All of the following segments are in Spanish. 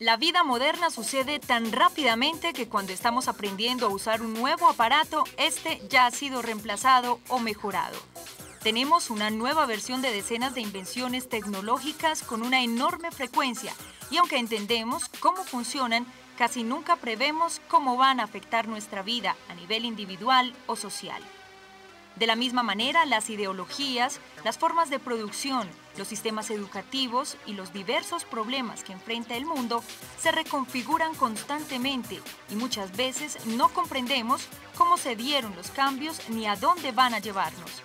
La vida moderna sucede tan rápidamente que cuando estamos aprendiendo a usar un nuevo aparato, este ya ha sido reemplazado o mejorado. Tenemos una nueva versión de decenas de invenciones tecnológicas con una enorme frecuencia y aunque entendemos cómo funcionan, casi nunca prevemos cómo van a afectar nuestra vida a nivel individual o social. De la misma manera, las ideologías, las formas de producción, los sistemas educativos y los diversos problemas que enfrenta el mundo se reconfiguran constantemente y muchas veces no comprendemos cómo se dieron los cambios ni a dónde van a llevarnos.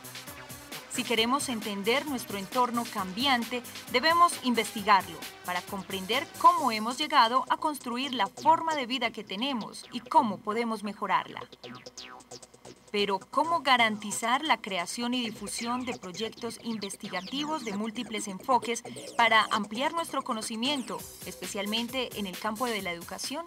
Si queremos entender nuestro entorno cambiante, debemos investigarlo para comprender cómo hemos llegado a construir la forma de vida que tenemos y cómo podemos mejorarla. Pero, ¿cómo garantizar la creación y difusión de proyectos investigativos de múltiples enfoques para ampliar nuestro conocimiento, especialmente en el campo de la educación?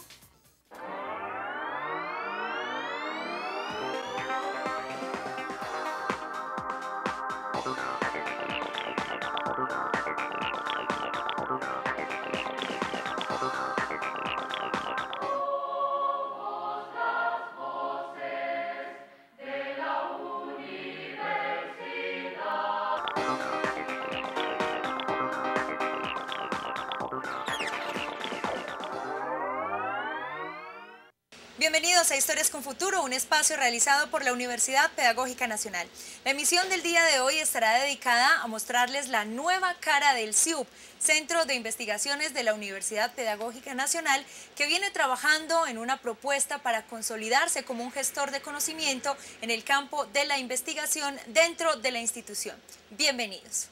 Bienvenidos a Historias con Futuro, un espacio realizado por la Universidad Pedagógica Nacional. La emisión del día de hoy estará dedicada a mostrarles la nueva cara del CIUP, Centro de Investigaciones de la Universidad Pedagógica Nacional, que viene trabajando en una propuesta para consolidarse como un gestor de conocimiento en el campo de la investigación dentro de la institución. Bienvenidos.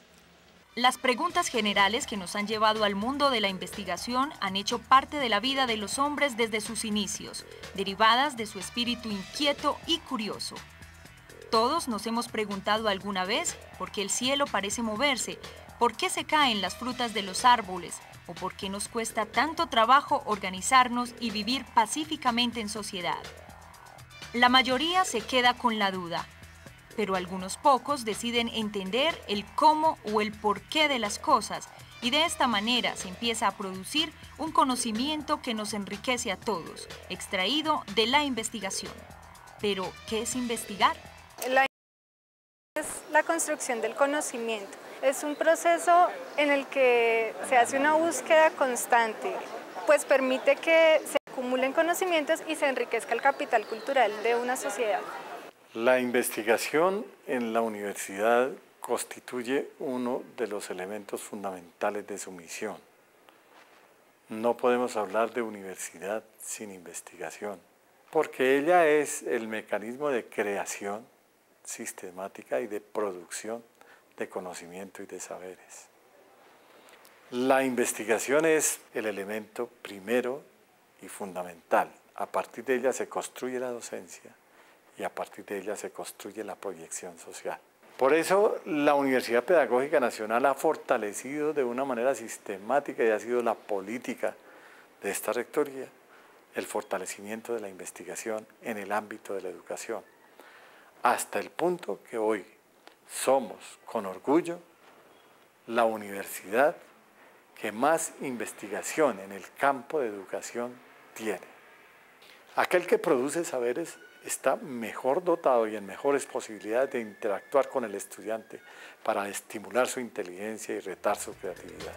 Las preguntas generales que nos han llevado al mundo de la investigación han hecho parte de la vida de los hombres desde sus inicios, derivadas de su espíritu inquieto y curioso. Todos nos hemos preguntado alguna vez por qué el cielo parece moverse, por qué se caen las frutas de los árboles o por qué nos cuesta tanto trabajo organizarnos y vivir pacíficamente en sociedad. La mayoría se queda con la duda, pero algunos pocos deciden entender el cómo o el porqué de las cosas y de esta manera se empieza a producir un conocimiento que nos enriquece a todos, extraído de la investigación. Pero, ¿qué es investigar? La es la construcción del conocimiento. Es un proceso en el que se hace una búsqueda constante, pues permite que se acumulen conocimientos y se enriquezca el capital cultural de una sociedad. La investigación en la universidad constituye uno de los elementos fundamentales de su misión. No podemos hablar de universidad sin investigación, porque ella es el mecanismo de creación sistemática y de producción de conocimiento y de saberes. La investigación es el elemento primero y fundamental. A partir de ella se construye la docencia y a partir de ella se construye la proyección social. Por eso la Universidad Pedagógica Nacional ha fortalecido de una manera sistemática y ha sido la política de esta rectoría el fortalecimiento de la investigación en el ámbito de la educación, hasta el punto que hoy somos con orgullo la universidad que más investigación en el campo de educación tiene. Aquel que produce saberes está mejor dotado y en mejores posibilidades de interactuar con el estudiante para estimular su inteligencia y retar su creatividad.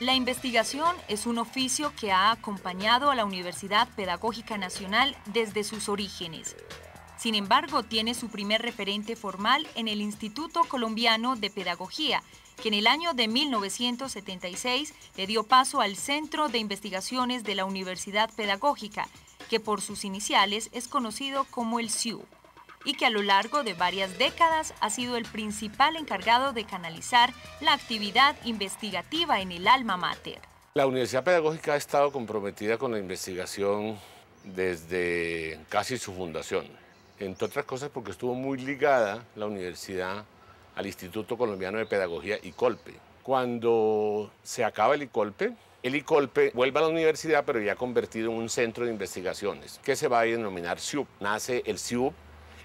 La investigación es un oficio que ha acompañado a la Universidad Pedagógica Nacional desde sus orígenes. Sin embargo, tiene su primer referente formal en el Instituto Colombiano de Pedagogía, que en el año de 1976 le dio paso al Centro de Investigaciones de la Universidad Pedagógica, que por sus iniciales es conocido como el SIU y que a lo largo de varias décadas ha sido el principal encargado de canalizar la actividad investigativa en el alma mater. La Universidad Pedagógica ha estado comprometida con la investigación desde casi su fundación, entre otras cosas porque estuvo muy ligada la universidad al Instituto Colombiano de Pedagogía ICOLPE. Cuando se acaba el ICOLPE, el ICOLPE vuelve a la universidad, pero ya convertido en un centro de investigaciones, que se va a denominar SIUP. Nace el SIUP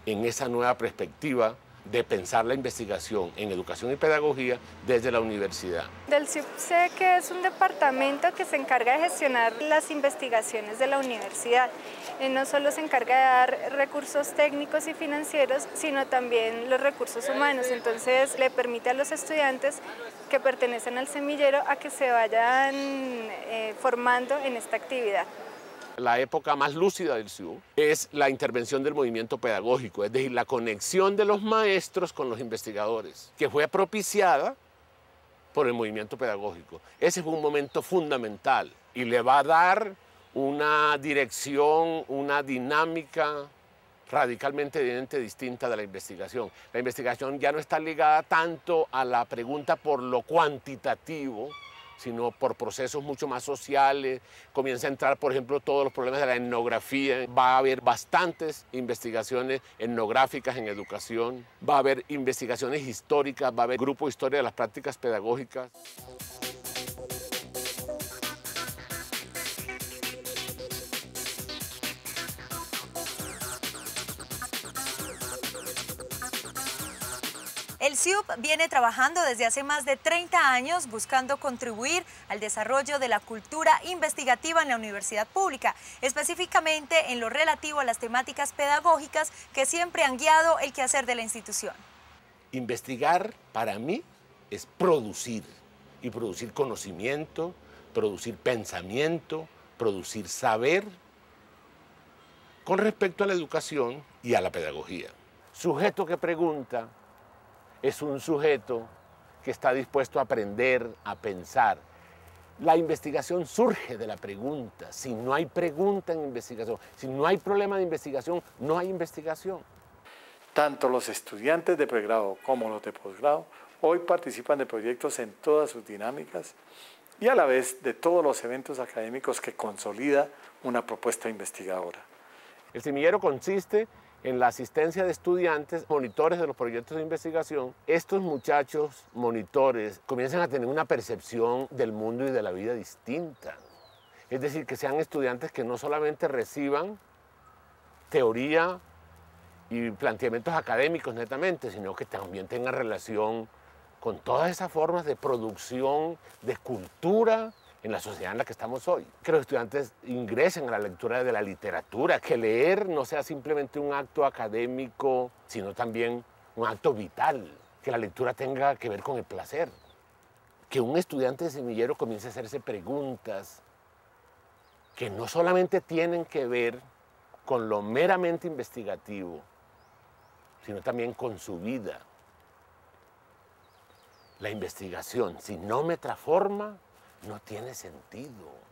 en esa nueva perspectiva de pensar la investigación en educación y pedagogía desde la universidad. Del CIUP sé que es un departamento que se encarga de gestionar las investigaciones de la universidad. No solo se encarga de dar recursos técnicos y financieros, sino también los recursos humanos. Entonces le permite a los estudiantes que pertenecen al semillero a que se vayan eh, formando en esta actividad. La época más lúcida del CIU es la intervención del movimiento pedagógico, es decir, la conexión de los maestros con los investigadores, que fue propiciada por el movimiento pedagógico. Ese fue un momento fundamental y le va a dar una dirección, una dinámica radicalmente distinta de la investigación. La investigación ya no está ligada tanto a la pregunta por lo cuantitativo, sino por procesos mucho más sociales. Comienza a entrar, por ejemplo, todos los problemas de la etnografía. Va a haber bastantes investigaciones etnográficas en educación. Va a haber investigaciones históricas, va a haber grupo de historia de las prácticas pedagógicas. El CIUP viene trabajando desde hace más de 30 años buscando contribuir al desarrollo de la cultura investigativa en la universidad pública, específicamente en lo relativo a las temáticas pedagógicas que siempre han guiado el quehacer de la institución. Investigar para mí es producir y producir conocimiento, producir pensamiento, producir saber con respecto a la educación y a la pedagogía. Sujeto que pregunta, es un sujeto que está dispuesto a aprender, a pensar. La investigación surge de la pregunta. Si no hay pregunta en investigación, si no hay problema de investigación, no hay investigación. Tanto los estudiantes de pregrado como los de posgrado hoy participan de proyectos en todas sus dinámicas y a la vez de todos los eventos académicos que consolida una propuesta investigadora. El semillero consiste en la asistencia de estudiantes, monitores de los proyectos de investigación, estos muchachos monitores comienzan a tener una percepción del mundo y de la vida distinta. Es decir, que sean estudiantes que no solamente reciban teoría y planteamientos académicos netamente, sino que también tengan relación con todas esas formas de producción, de cultura, en la sociedad en la que estamos hoy. Que los estudiantes ingresen a la lectura de la literatura, que leer no sea simplemente un acto académico, sino también un acto vital, que la lectura tenga que ver con el placer. Que un estudiante de semillero comience a hacerse preguntas que no solamente tienen que ver con lo meramente investigativo, sino también con su vida. La investigación, si no me transforma, no tiene sentido.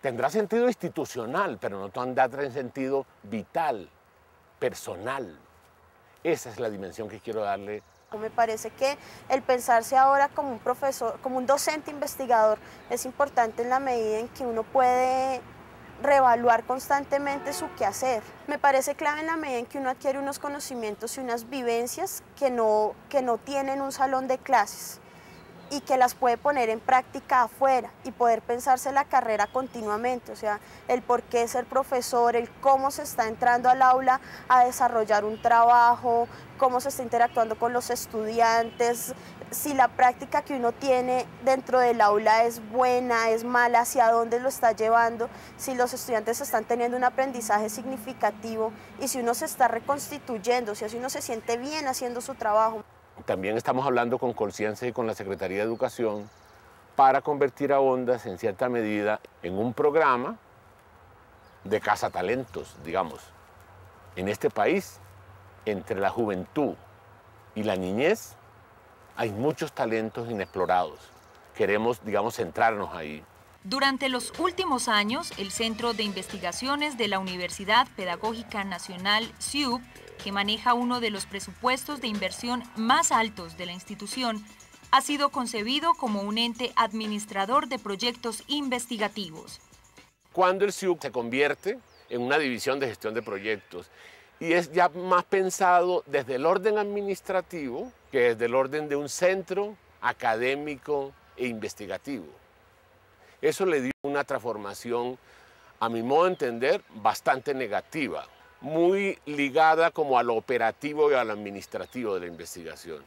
Tendrá sentido institucional, pero no tendrá sentido vital, personal. Esa es la dimensión que quiero darle. Me parece que el pensarse ahora como un profesor, como un docente investigador, es importante en la medida en que uno puede reevaluar constantemente su quehacer. Me parece clave en la medida en que uno adquiere unos conocimientos y unas vivencias que no, que no tienen un salón de clases y que las puede poner en práctica afuera y poder pensarse la carrera continuamente, o sea, el por qué ser profesor, el cómo se está entrando al aula a desarrollar un trabajo, cómo se está interactuando con los estudiantes, si la práctica que uno tiene dentro del aula es buena, es mala, hacia dónde lo está llevando, si los estudiantes están teniendo un aprendizaje significativo y si uno se está reconstituyendo, si uno se siente bien haciendo su trabajo. También estamos hablando con Conciencia y con la Secretaría de Educación para convertir a Ondas en cierta medida en un programa de talentos, digamos. En este país, entre la juventud y la niñez, hay muchos talentos inexplorados. Queremos, digamos, centrarnos ahí. Durante los últimos años, el Centro de Investigaciones de la Universidad Pedagógica Nacional, CIUP, que maneja uno de los presupuestos de inversión más altos de la institución, ha sido concebido como un ente administrador de proyectos investigativos. Cuando el CIUP se convierte en una división de gestión de proyectos y es ya más pensado desde el orden administrativo que desde el orden de un centro académico e investigativo. Eso le dio una transformación, a mi modo de entender, bastante negativa. Muy ligada como a lo operativo y a lo administrativo de la investigación.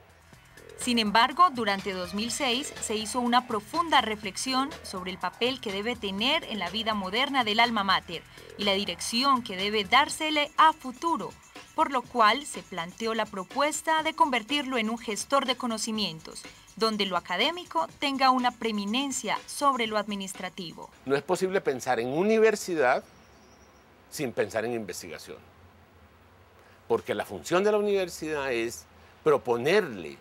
Sin embargo, durante 2006 se hizo una profunda reflexión sobre el papel que debe tener en la vida moderna del alma mater y la dirección que debe dársele a futuro, por lo cual se planteó la propuesta de convertirlo en un gestor de conocimientos, donde lo académico tenga una preeminencia sobre lo administrativo. No es posible pensar en universidad sin pensar en investigación, porque la función de la universidad es proponerle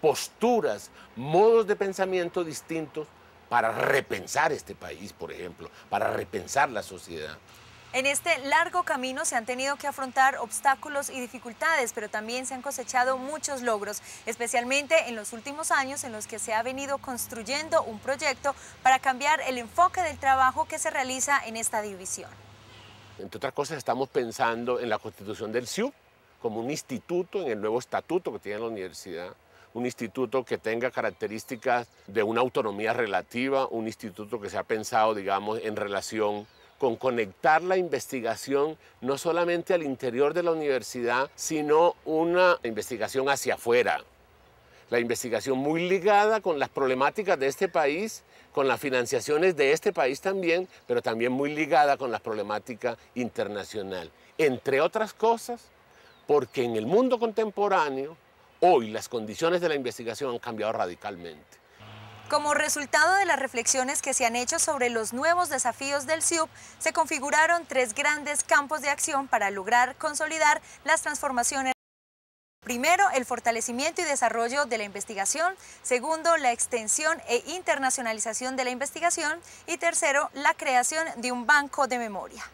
posturas, modos de pensamiento distintos para repensar este país, por ejemplo, para repensar la sociedad. En este largo camino se han tenido que afrontar obstáculos y dificultades, pero también se han cosechado muchos logros, especialmente en los últimos años en los que se ha venido construyendo un proyecto para cambiar el enfoque del trabajo que se realiza en esta división. Entre otras cosas, estamos pensando en la constitución del CIU como un instituto, en el nuevo estatuto que tiene la universidad, un instituto que tenga características de una autonomía relativa, un instituto que se ha pensado, digamos, en relación con conectar la investigación no solamente al interior de la universidad, sino una investigación hacia afuera. La investigación muy ligada con las problemáticas de este país, con las financiaciones de este país también, pero también muy ligada con la problemática internacional. Entre otras cosas, porque en el mundo contemporáneo Hoy las condiciones de la investigación han cambiado radicalmente. Como resultado de las reflexiones que se han hecho sobre los nuevos desafíos del CIUP, se configuraron tres grandes campos de acción para lograr consolidar las transformaciones. Primero, el fortalecimiento y desarrollo de la investigación. Segundo, la extensión e internacionalización de la investigación. Y tercero, la creación de un banco de memoria.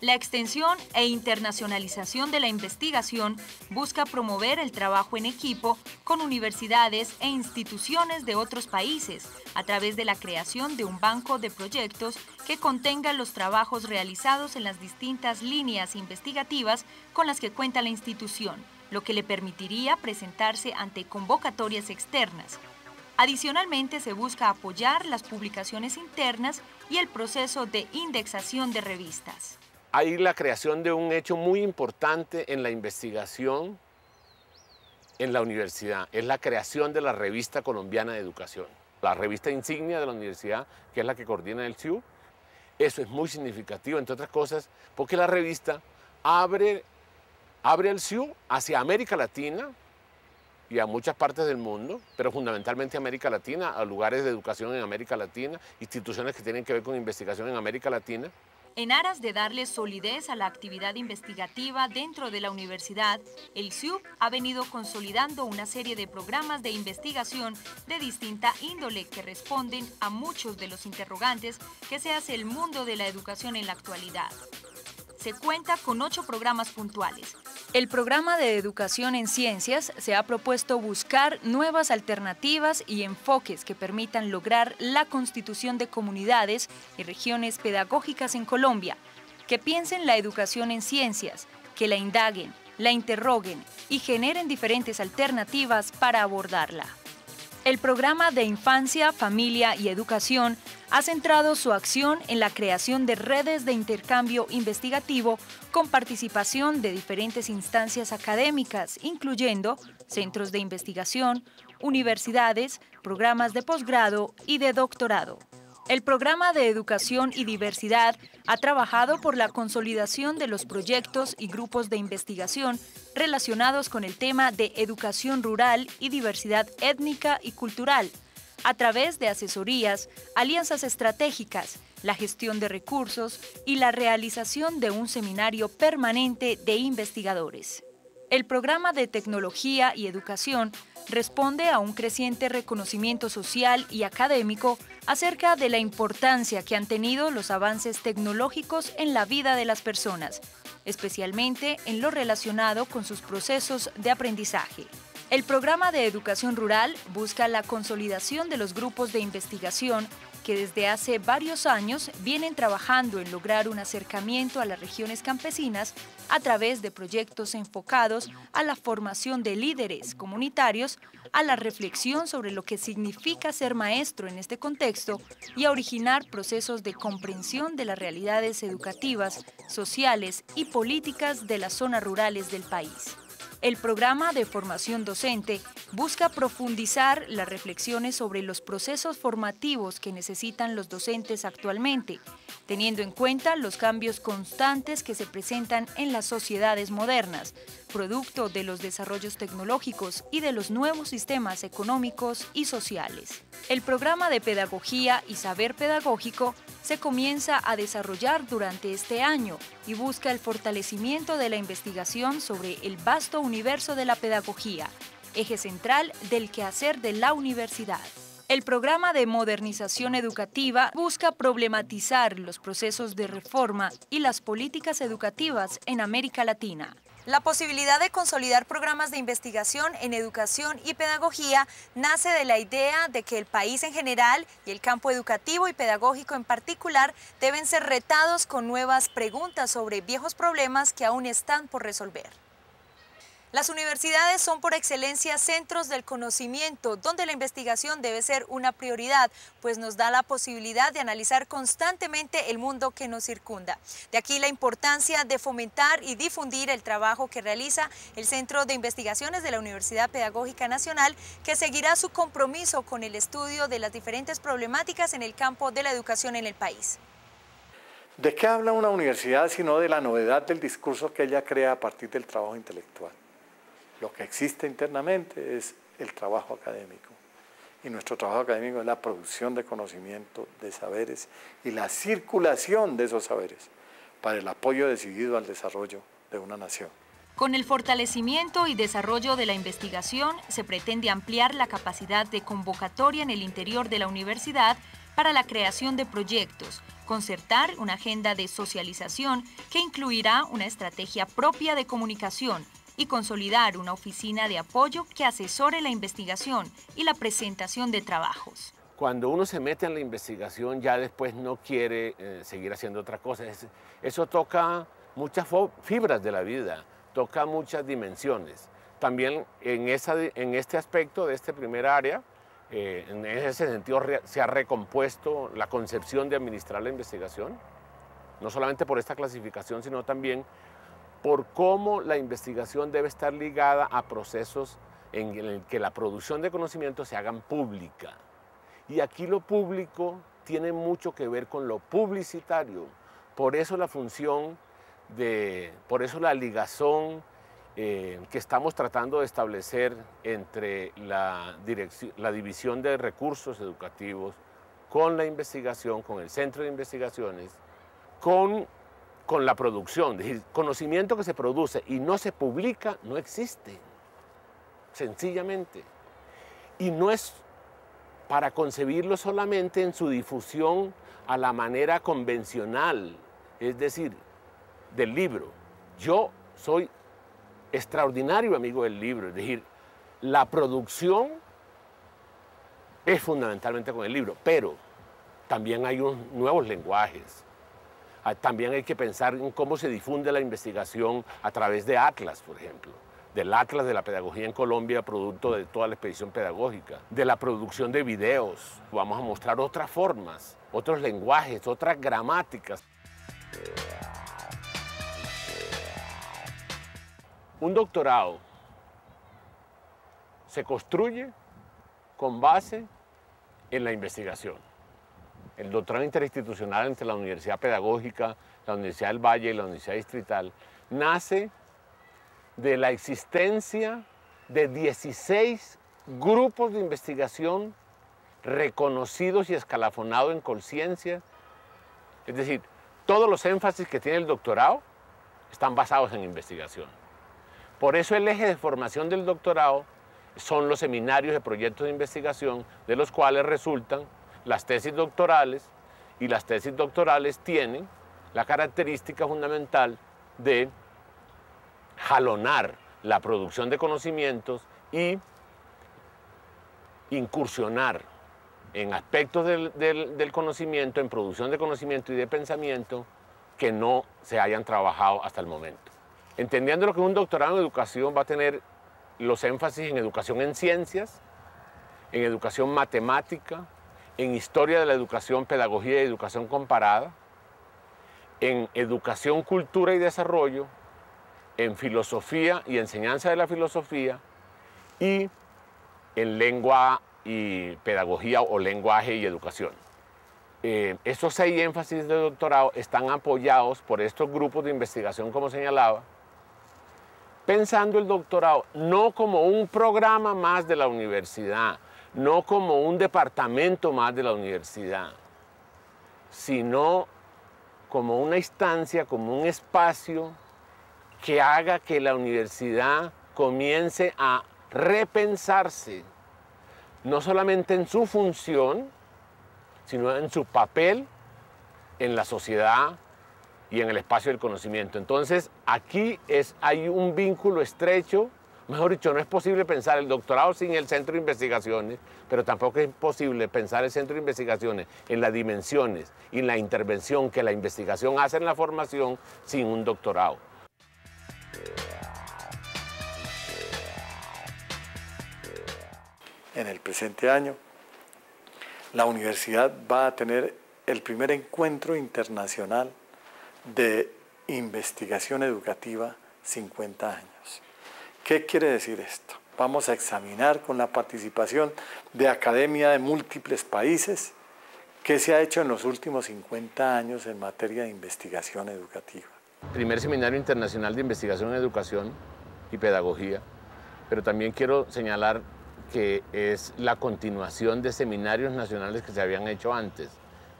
La extensión e internacionalización de la investigación busca promover el trabajo en equipo con universidades e instituciones de otros países a través de la creación de un banco de proyectos que contenga los trabajos realizados en las distintas líneas investigativas con las que cuenta la institución, lo que le permitiría presentarse ante convocatorias externas. Adicionalmente, se busca apoyar las publicaciones internas y el proceso de indexación de revistas hay la creación de un hecho muy importante en la investigación en la universidad. Es la creación de la Revista Colombiana de Educación, la revista insignia de la universidad, que es la que coordina el CIU. Eso es muy significativo, entre otras cosas, porque la revista abre, abre el CIU hacia América Latina y a muchas partes del mundo, pero fundamentalmente América Latina, a lugares de educación en América Latina, instituciones que tienen que ver con investigación en América Latina. En aras de darle solidez a la actividad investigativa dentro de la universidad, el CIUP ha venido consolidando una serie de programas de investigación de distinta índole que responden a muchos de los interrogantes que se hace el mundo de la educación en la actualidad se cuenta con ocho programas puntuales. El programa de educación en ciencias se ha propuesto buscar nuevas alternativas y enfoques que permitan lograr la constitución de comunidades y regiones pedagógicas en Colombia, que piensen la educación en ciencias, que la indaguen, la interroguen y generen diferentes alternativas para abordarla. El programa de Infancia, Familia y Educación ha centrado su acción en la creación de redes de intercambio investigativo con participación de diferentes instancias académicas, incluyendo centros de investigación, universidades, programas de posgrado y de doctorado. El programa de educación y diversidad ha trabajado por la consolidación de los proyectos y grupos de investigación relacionados con el tema de educación rural y diversidad étnica y cultural, a través de asesorías, alianzas estratégicas, la gestión de recursos y la realización de un seminario permanente de investigadores. El programa de tecnología y educación responde a un creciente reconocimiento social y académico acerca de la importancia que han tenido los avances tecnológicos en la vida de las personas, especialmente en lo relacionado con sus procesos de aprendizaje. El programa de educación rural busca la consolidación de los grupos de investigación que desde hace varios años vienen trabajando en lograr un acercamiento a las regiones campesinas a través de proyectos enfocados a la formación de líderes comunitarios, a la reflexión sobre lo que significa ser maestro en este contexto y a originar procesos de comprensión de las realidades educativas, sociales y políticas de las zonas rurales del país. El programa de formación docente busca profundizar las reflexiones sobre los procesos formativos que necesitan los docentes actualmente, teniendo en cuenta los cambios constantes que se presentan en las sociedades modernas, producto de los desarrollos tecnológicos y de los nuevos sistemas económicos y sociales. El programa de pedagogía y saber pedagógico se comienza a desarrollar durante este año y busca el fortalecimiento de la investigación sobre el vasto universo de la pedagogía, eje central del quehacer de la universidad. El programa de modernización educativa busca problematizar los procesos de reforma y las políticas educativas en América Latina. La posibilidad de consolidar programas de investigación en educación y pedagogía nace de la idea de que el país en general y el campo educativo y pedagógico en particular deben ser retados con nuevas preguntas sobre viejos problemas que aún están por resolver. Las universidades son por excelencia centros del conocimiento, donde la investigación debe ser una prioridad, pues nos da la posibilidad de analizar constantemente el mundo que nos circunda. De aquí la importancia de fomentar y difundir el trabajo que realiza el Centro de Investigaciones de la Universidad Pedagógica Nacional, que seguirá su compromiso con el estudio de las diferentes problemáticas en el campo de la educación en el país. ¿De qué habla una universidad sino de la novedad del discurso que ella crea a partir del trabajo intelectual? Lo que existe internamente es el trabajo académico. Y nuestro trabajo académico es la producción de conocimiento, de saberes y la circulación de esos saberes para el apoyo decidido al desarrollo de una nación. Con el fortalecimiento y desarrollo de la investigación se pretende ampliar la capacidad de convocatoria en el interior de la universidad para la creación de proyectos, concertar una agenda de socialización que incluirá una estrategia propia de comunicación, y consolidar una oficina de apoyo que asesore la investigación y la presentación de trabajos. Cuando uno se mete en la investigación ya después no quiere eh, seguir haciendo otra cosa. eso toca muchas fibras de la vida, toca muchas dimensiones. También en, esa, en este aspecto de este primer área, eh, en ese sentido se ha recompuesto la concepción de administrar la investigación, no solamente por esta clasificación, sino también por cómo la investigación debe estar ligada a procesos en el que la producción de conocimiento se hagan pública. Y aquí lo público tiene mucho que ver con lo publicitario. Por eso la función de, por eso la ligazón eh, que estamos tratando de establecer entre la, la división de recursos educativos con la investigación, con el centro de investigaciones, con con la producción. Decir, conocimiento que se produce y no se publica no existe, sencillamente. Y no es para concebirlo solamente en su difusión a la manera convencional, es decir, del libro. Yo soy extraordinario amigo del libro, es decir, la producción es fundamentalmente con el libro, pero también hay unos nuevos lenguajes, también hay que pensar en cómo se difunde la investigación a través de Atlas, por ejemplo del Atlas de la Pedagogía en Colombia, producto de toda la expedición pedagógica, de la producción de videos. Vamos a mostrar otras formas, otros lenguajes, otras gramáticas. Un doctorado se construye con base en la investigación el doctorado interinstitucional entre la Universidad Pedagógica, la Universidad del Valle y la Universidad Distrital, nace de la existencia de 16 grupos de investigación reconocidos y escalafonados en conciencia. Es decir, todos los énfasis que tiene el doctorado están basados en investigación. Por eso el eje de formación del doctorado son los seminarios de proyectos de investigación, de los cuales resultan las tesis doctorales y las tesis doctorales tienen la característica fundamental de jalonar la producción de conocimientos y incursionar en aspectos del, del, conocimiento, en producción de conocimiento y de pensamiento que no se hayan trabajado hasta el momento. Entendiendo lo que un doctorado en educación va a tener los énfasis en educación en ciencias, en educación matemática, en historia de la educación, pedagogía y educación comparada, en educación, cultura y desarrollo, en filosofía y enseñanza de la filosofía y en lengua y pedagogía o lenguaje y educación. Eh, estos seis énfasis de doctorado están apoyados por estos grupos de investigación, como señalaba, pensando el doctorado no como un programa más de la universidad, no como un departamento más de la universidad, sino como una instancia, como un espacio que haga que la universidad comience a repensarse, no solamente en su función, sino en su papel en la sociedad y en el espacio del conocimiento. Entonces, aquí es, hay un vínculo estrecho, mejor dicho, no es posible pensar el doctorado sin el centro de investigaciones, pero tampoco es posible pensar el centro de investigaciones en las dimensiones y en la intervención que la investigación hace en la formación sin un doctorado. En el presente año, la universidad va a tener el primer encuentro internacional de investigación educativa 50 años. ¿Qué quiere decir esto? Vamos a examinar con la participación de academia de múltiples países qué se ha hecho en los últimos 50 años en materia de investigación educativa. Primer Seminario Internacional de Investigación en Educación y Pedagogía, pero también quiero señalar que es la continuación de seminarios nacionales que se habían hecho antes.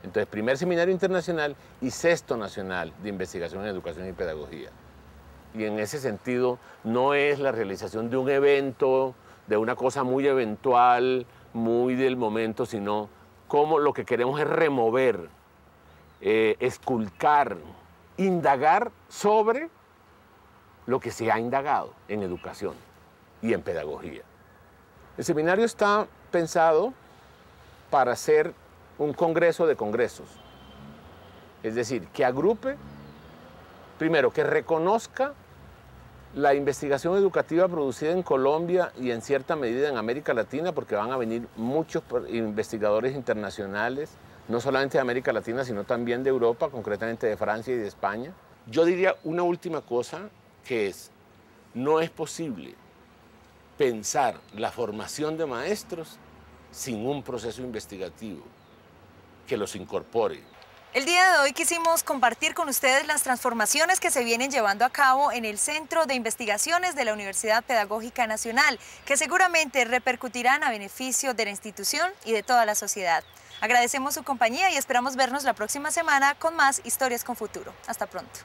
Entonces, primer seminario internacional y sexto nacional de investigación en educación y pedagogía. Y en ese sentido, no es la realización de un evento, de una cosa muy eventual, muy del momento, sino como lo que queremos es remover, eh, esculcar, indagar sobre lo que se ha indagado en educación y en pedagogía. El seminario está pensado para ser un congreso de congresos. Es decir, que agrupe, primero, que reconozca la investigación educativa producida en Colombia y en cierta medida en América Latina, porque van a venir muchos investigadores internacionales, no solamente de América Latina, sino también de Europa, concretamente de Francia y de España. Yo diría una última cosa, que es, no es posible pensar la formación de maestros sin un proceso investigativo que los incorpore. El día de hoy quisimos compartir con ustedes las transformaciones que se vienen llevando a cabo en el Centro de Investigaciones de la Universidad Pedagógica Nacional, que seguramente repercutirán a beneficio de la institución y de toda la sociedad. Agradecemos su compañía y esperamos vernos la próxima semana con más Historias con Futuro. Hasta pronto.